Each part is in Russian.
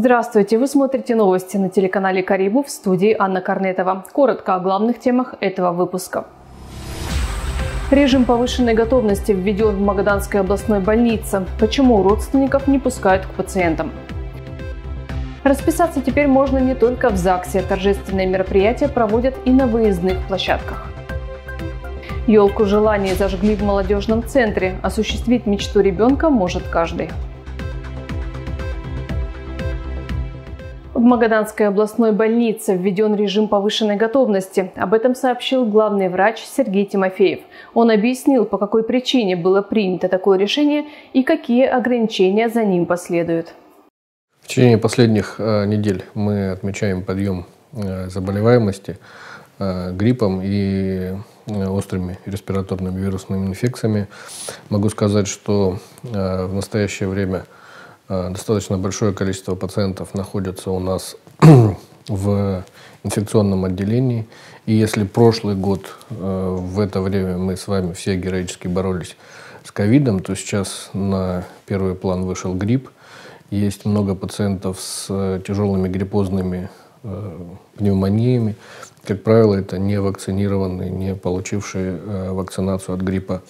Здравствуйте! Вы смотрите новости на телеканале Карибу в студии Анна Корнетова. Коротко о главных темах этого выпуска. Режим повышенной готовности введен в Магаданской областной больнице. Почему родственников не пускают к пациентам? Расписаться теперь можно не только в ЗАГСе. Торжественные мероприятия проводят и на выездных площадках. Елку желаний зажгли в молодежном центре. Осуществить мечту ребенка может каждый. Магаданской областной больнице введен режим повышенной готовности. Об этом сообщил главный врач Сергей Тимофеев. Он объяснил, по какой причине было принято такое решение и какие ограничения за ним последуют. В течение последних э, недель мы отмечаем подъем э, заболеваемости э, гриппом и острыми респираторными вирусными инфекциями. Могу сказать, что в настоящее время – достаточно большое количество пациентов находятся у нас в инфекционном отделении. И если прошлый год э, в это время мы с вами все героически боролись с ковидом, то сейчас на первый план вышел грипп. Есть много пациентов с э, тяжелыми гриппозными пневмониями. Как правило, это не вакцинированные, не получившие вакцинацию от гриппа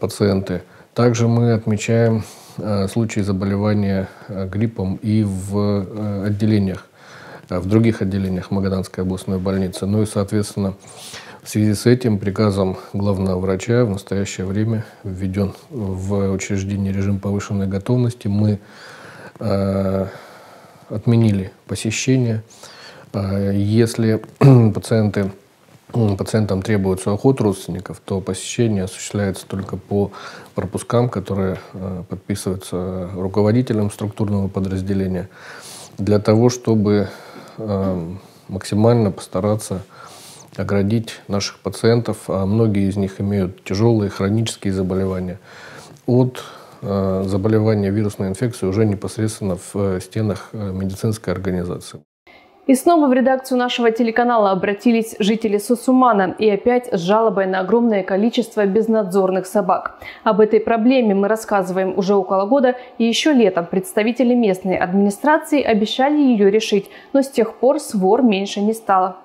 пациенты. Также мы отмечаем Э, случаи заболевания э, гриппом и в э, отделениях, в других отделениях Магаданской областной больницы. Ну и, соответственно, в связи с этим приказом главного врача в настоящее время введен в учреждение режим повышенной готовности. Мы э, отменили посещение. Если пациенты пациентам требуется уход родственников, то посещение осуществляется только по пропускам, которые э, подписываются руководителем структурного подразделения, для того, чтобы э, максимально постараться оградить наших пациентов, а многие из них имеют тяжелые хронические заболевания, от э, заболевания вирусной инфекцией уже непосредственно в стенах медицинской организации. И снова в редакцию нашего телеканала обратились жители Сусумана и опять с жалобой на огромное количество безнадзорных собак. Об этой проблеме мы рассказываем уже около года, и еще летом представители местной администрации обещали ее решить, но с тех пор свор меньше не стало.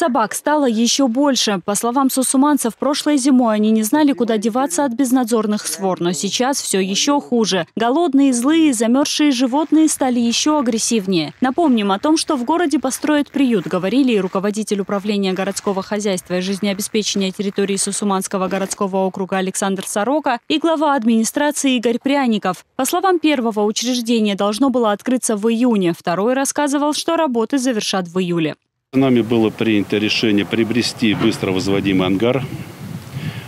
Собак стало еще больше. По словам сусуманцев, прошлой зимой они не знали, куда деваться от безнадзорных свор, но сейчас все еще хуже. Голодные, злые, замерзшие животные стали еще агрессивнее. Напомним о том, что в городе построят приют, говорили и руководитель управления городского хозяйства и жизнеобеспечения территории Сусуманского городского округа Александр Сорока и глава администрации Игорь Пряников. По словам первого, учреждение должно было открыться в июне. Второй рассказывал, что работы завершат в июле. Нами было принято решение приобрести быстро возводимый ангар.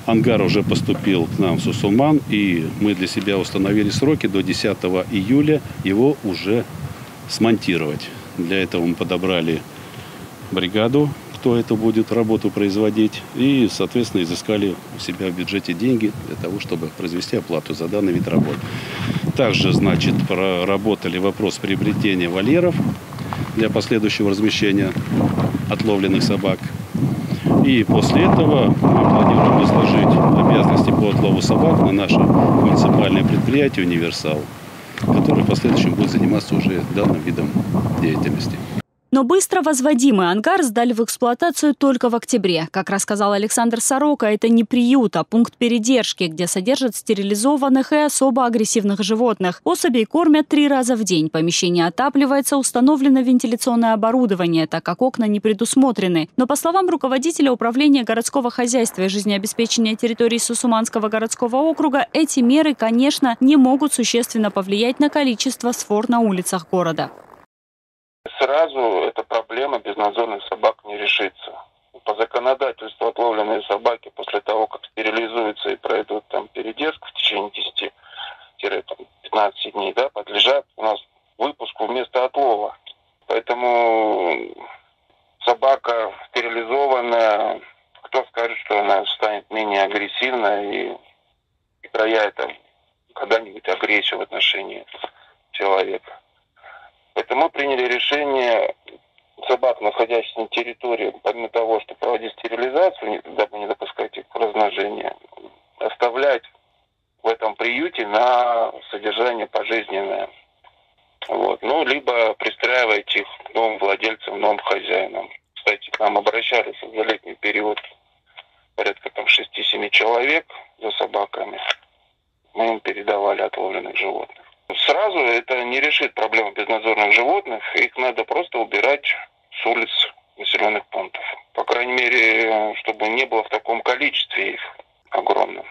Ангар уже поступил к нам в Сусуман, и мы для себя установили сроки до 10 июля его уже смонтировать. Для этого мы подобрали бригаду, кто эту будет работу производить, и, соответственно, изыскали у себя в бюджете деньги для того, чтобы произвести оплату за данный вид работ. Также, значит, проработали вопрос приобретения вольеров для последующего размещения отловленных собак. И после этого мы планируем возложить обязанности по отлову собак на наше муниципальное предприятие «Универсал», которое в последующем будет заниматься уже данным видом деятельности. Но быстро возводимый ангар сдали в эксплуатацию только в октябре. Как рассказал Александр Сорока, это не приют, а пункт передержки, где содержат стерилизованных и особо агрессивных животных. Особей кормят три раза в день. Помещение отапливается, установлено вентиляционное оборудование, так как окна не предусмотрены. Но по словам руководителя управления городского хозяйства и жизнеобеспечения территории Сусуманского городского округа, эти меры, конечно, не могут существенно повлиять на количество сфор на улицах города сразу эта проблема безнадзорных собак не решится. По законодательству отловленные собаки после того, как стерилизуются и пройдут там передержку в течение 10-15 дней, да, подлежат у нас выпуску вместо отлова. Поэтому собака стерилизованная, кто скажет, что она станет менее агрессивной и, и проявит там когда-нибудь агрессию в отношении человека. Поэтому мы приняли решение собак, находящихся на территории, помимо того, что проводить стерилизацию, дабы не допускать их размножения, оставлять в этом приюте на содержание пожизненное. Вот. Ну, либо пристраивать их к новым владельцам, новым хозяинам. Кстати, к нам обращались за летний период порядка там 6-7 человек за собаками. Мы им передавали отловленных животных. Сразу это не решит проблему безнадзорных животных. Их надо просто убирать с улиц населенных пунктов. По крайней мере, чтобы не было в таком количестве их огромном.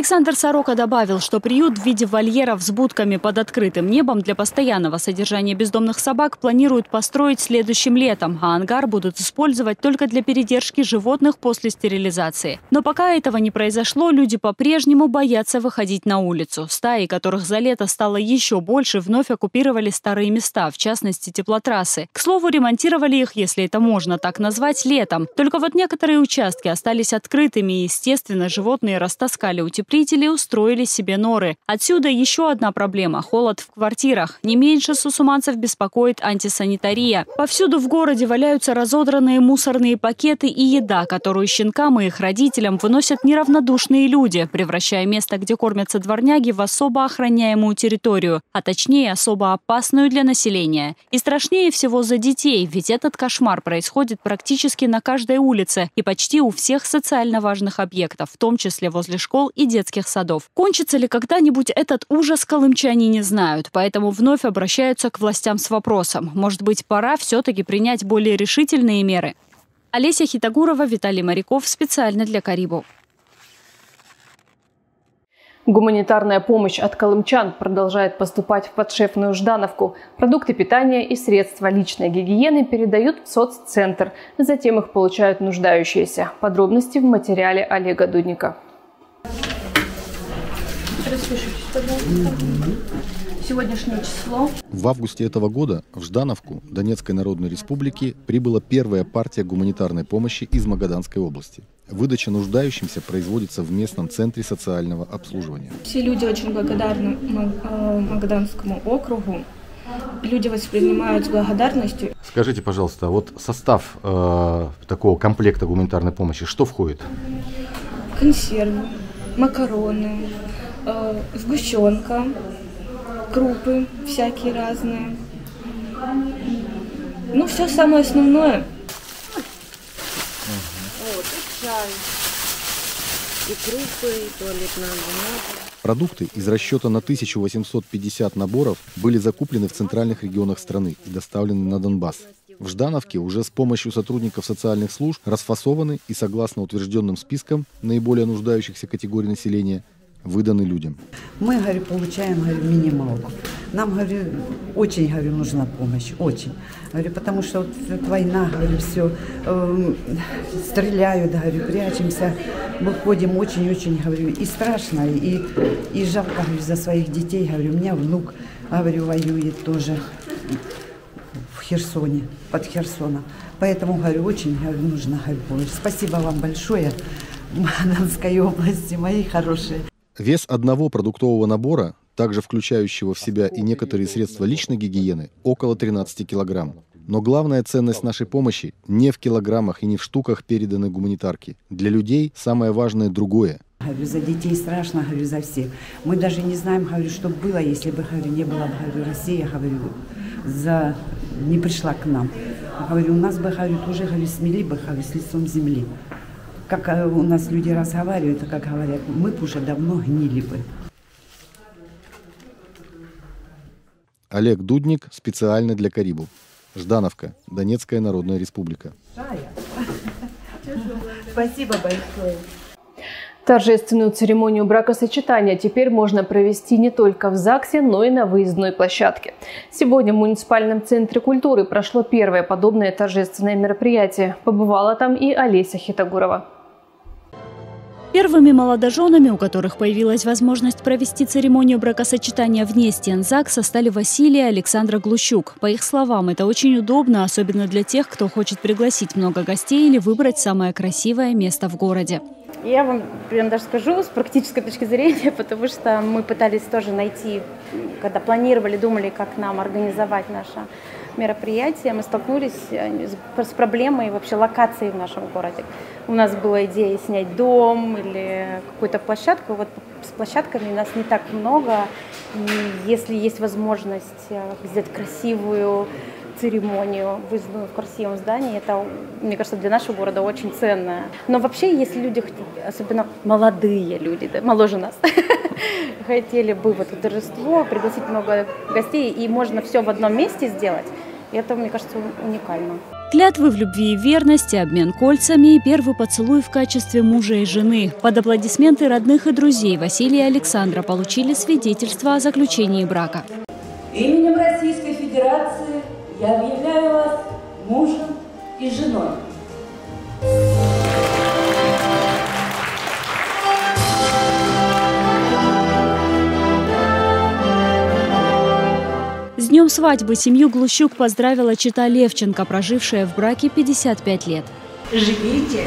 Александр Сорока добавил, что приют в виде вольеров с будками под открытым небом для постоянного содержания бездомных собак планируют построить следующим летом, а ангар будут использовать только для передержки животных после стерилизации. Но пока этого не произошло, люди по-прежнему боятся выходить на улицу. Стаи, которых за лето стало еще больше, вновь оккупировали старые места, в частности теплотрассы. К слову, ремонтировали их, если это можно так назвать, летом. Только вот некоторые участки остались открытыми и, естественно, животные растаскали утепление утеплители устроили себе норы. Отсюда еще одна проблема – холод в квартирах. Не меньше сусуманцев беспокоит антисанитария. Повсюду в городе валяются разодранные мусорные пакеты и еда, которую щенкам и их родителям выносят неравнодушные люди, превращая место, где кормятся дворняги, в особо охраняемую территорию, а точнее особо опасную для населения. И страшнее всего за детей, ведь этот кошмар происходит практически на каждой улице и почти у всех социально важных объектов, в том числе возле школ и детских садов. Кончится ли когда-нибудь этот ужас, колымчане не знают, поэтому вновь обращаются к властям с вопросом. Может быть, пора все-таки принять более решительные меры? Олеся Хитагурова, Виталий Моряков. Специально для Карибу. Гуманитарная помощь от колымчан продолжает поступать в подшефную Ждановку. Продукты питания и средства личной гигиены передают в соццентр. Затем их получают нуждающиеся. Подробности в материале Олега Дудника. Распишитесь, пожалуйста. Сегодняшнее число. В августе этого года в Ждановку Донецкой Народной Республики прибыла первая партия гуманитарной помощи из Магаданской области. Выдача нуждающимся производится в местном центре социального обслуживания. Все люди очень благодарны э, Магаданскому округу. Люди воспринимают с благодарностью. Скажите, пожалуйста, вот состав э, такого комплекта гуманитарной помощи, что входит? Консервы, макароны, э, сгущенка, крупы всякие разные. Ну, все самое основное. Вот, и чай, и крупы, и туалетная бумага. Продукты из расчета на 1850 наборов были закуплены в центральных регионах страны и доставлены на Донбасс. В Ждановке уже с помощью сотрудников социальных служб расфасованы и, согласно утвержденным спискам наиболее нуждающихся категорий населения, выданы людям. Мы, говорю, получаем, говорю, минималку. Нам, говорю, очень, говорю, нужна помощь, очень. Говорю, потому что вот война, говорю, все, э, стреляют, говорю, прячемся, выходим очень-очень, говорю, и страшно, и, и жалко, говорю, за своих детей, говорю, у меня внук, говорю, воюет тоже в Херсоне, под Херсоном. Поэтому, говорю, очень, говорю, нужна, говорю, помощь. Спасибо вам большое. Маданской области, мои хорошие. Вес одного продуктового набора, также включающего в себя и некоторые средства личной гигиены, около 13 килограмм. Но главная ценность нашей помощи не в килограммах и не в штуках переданной гуманитарки. Для людей самое важное другое. Говорю, за детей страшно, говорю, за всех. Мы даже не знаем, говорю, что было, если бы, говорю, не было, говорю, Россия, говорю, за... не пришла к нам. Говорю, у нас бы, говорю, тоже, говорю, смели бы, говорю, с лицом земли как э, у нас люди разговаривают, как говорят, мы бы уже давно гнили бы. Олег Дудник специально для Карибу. Ждановка, Донецкая Народная Республика. Спасибо большое. Торжественную церемонию бракосочетания теперь можно провести не только в ЗАГСе, но и на выездной площадке. Сегодня в муниципальном центре культуры прошло первое подобное торжественное мероприятие. Побывала там и Олеся Хитогурова. Первыми молодоженами, у которых появилась возможность провести церемонию бракосочетания вне стен ЗАГСа, стали Василий и Александра Глущук. По их словам, это очень удобно, особенно для тех, кто хочет пригласить много гостей или выбрать самое красивое место в городе. Я вам прям даже скажу с практической точки зрения, потому что мы пытались тоже найти, когда планировали, думали, как нам организовать наше мероприятия мы столкнулись э, с проблемой вообще локации в нашем городе. У нас была идея снять дом или какую-то площадку. Вот с площадками нас не так много. И если есть возможность э, сделать красивую церемонию, в красивом здании, это, мне кажется, для нашего города очень ценно. Но вообще, если люди, особенно молодые люди, да, моложе нас, хотели бы в это торжество пригласить много гостей, и можно все в одном месте сделать, это, мне кажется, уникально. Клятвы в любви и верности, обмен кольцами и первый поцелуй в качестве мужа и жены. Под аплодисменты родных и друзей Василия и Александра получили свидетельство о заключении брака. Именем Российской Федерации я объявляю вас мужем и женой. Днем свадьбы семью Глущук поздравила чита Левченко, прожившая в браке 55 лет. Живите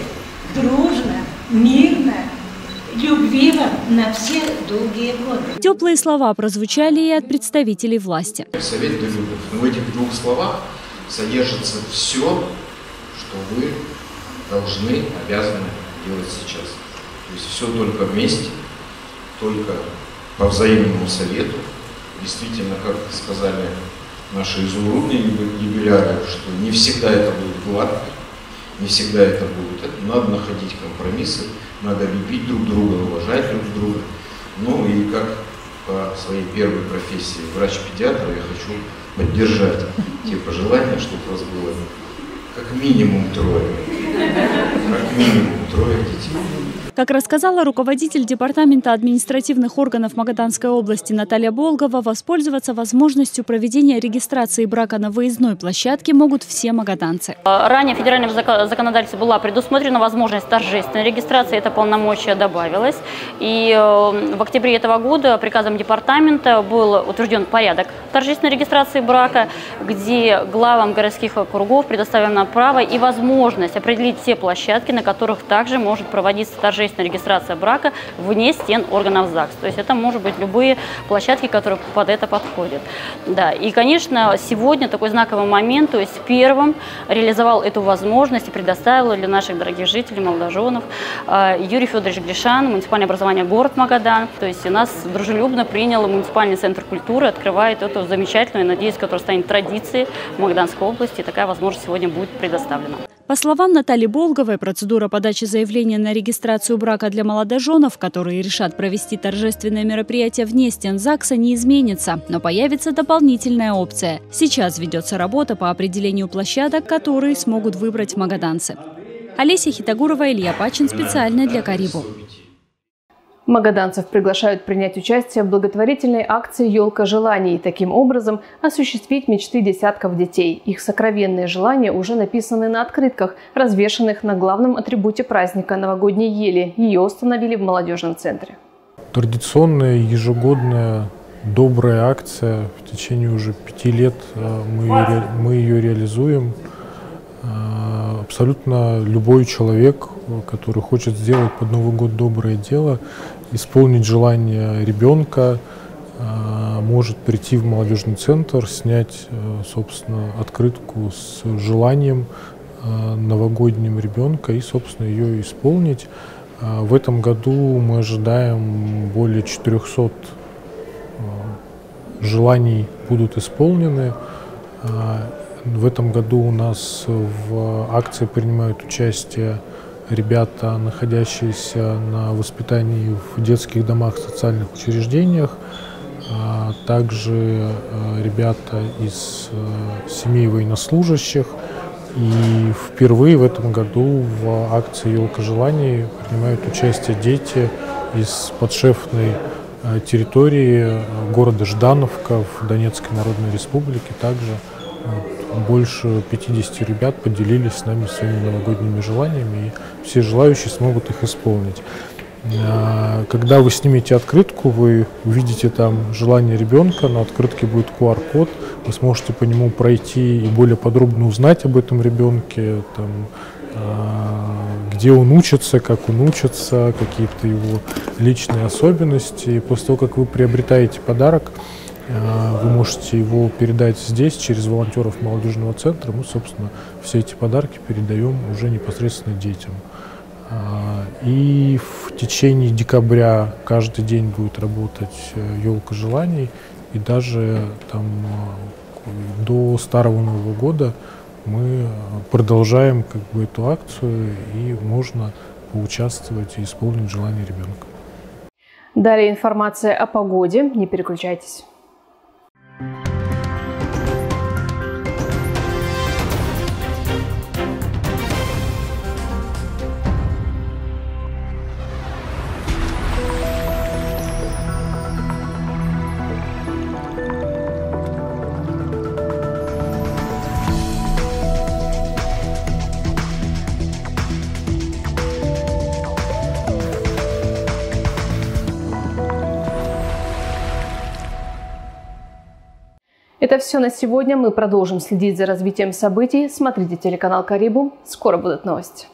дружно, мирно, любви вам на все долгие годы. Теплые слова прозвучали и от представителей власти. Совет Долюбов. Но в этих двух словах содержится все, что вы должны, обязаны делать сейчас. То есть все только вместе, только по взаимному совету. Действительно, как сказали наши изумрудные юбиляры, что не всегда это будет гладко, не всегда это будет. Надо находить компромиссы, надо любить друг друга, уважать друг друга. Ну и как по своей первой профессии врач-педиатр я хочу поддержать те пожелания, чтобы у вас было как минимум трое. Как минимум трое детей. Как рассказала руководитель Департамента административных органов Магаданской области Наталья Болгова, воспользоваться возможностью проведения регистрации брака на выездной площадке могут все магаданцы. Ранее федеральным законодательством была предусмотрена возможность торжественной регистрации, это полномочия добавилось. И э, в октябре этого года приказом департамента был утвержден порядок торжественной регистрации брака, где главам городских округов предоставлено право и возможность определить все площадки, на которых также может проводиться торжественная регистрация брака вне стен органов ЗАГС. То есть это может быть любые площадки, которые под это подходят. Да. И, конечно, сегодня такой знаковый момент, то есть первым реализовал эту возможность и предоставил для наших дорогих жителей, молодоженов а, Юрий Федорович Гришан, муниципальное образование город Магадан. То есть у нас дружелюбно принял муниципальный центр культуры, открывает эту замечательную, надеюсь, которая станет традицией Магаданской области. И такая возможность сегодня будет предоставлена. По словам Натальи Болговой, процедура подачи заявления на регистрацию брака для молодоженов, которые решат провести торжественное мероприятие вне стен ЗАГСа, не изменится, но появится дополнительная опция. Сейчас ведется работа по определению площадок, которые смогут выбрать магаданцы. Олеся Хитагурова, Илья Пачин специально для Карибу. Магаданцев приглашают принять участие в благотворительной акции «Елка желаний» и таким образом осуществить мечты десятков детей. Их сокровенные желания уже написаны на открытках, развешанных на главном атрибуте праздника – новогодней ели. Ее установили в молодежном центре. Традиционная ежегодная добрая акция. В течение уже пяти лет э, мы мы ее реализуем. Э, абсолютно любой человек, который хочет сделать под Новый год доброе дело, исполнить желание ребенка, э, может прийти в молодежный центр, снять, э, собственно, открытку с желанием новогодним ребенка и, собственно, ее исполнить. В этом году мы ожидаем более 400 желаний будут исполнены. В этом году у нас в акции принимают участие ребята, находящиеся на воспитании в детских домах, социальных учреждениях, а также э, ребята из э, семей военнослужащих. И впервые в этом году в акции «Елка желаний» принимают участие дети из подшефной э, территории города Ждановка в Донецкой Народной Республике. Также больше 50 ребят поделились с нами своими новогодними желаниями, и все желающие смогут их исполнить. А, когда вы снимете открытку, вы увидите там желание ребенка, на открытке будет QR-код, вы сможете по нему пройти и более подробно узнать об этом ребенке, там, а, где он учится, как он учится, какие-то его личные особенности. И после того, как вы приобретаете подарок, вы можете его передать здесь через волонтеров молодежного центра. Мы, собственно, все эти подарки передаем уже непосредственно детям. А, и в течение декабря каждый день будет работать елка желаний. И даже там до Старого Нового года мы продолжаем как бы эту акцию и можно поучаствовать и исполнить желание ребенка. Далее информация о погоде. Не переключайтесь. Это все на сегодня. Мы продолжим следить за развитием событий. Смотрите телеканал Карибу. Скоро будут новости.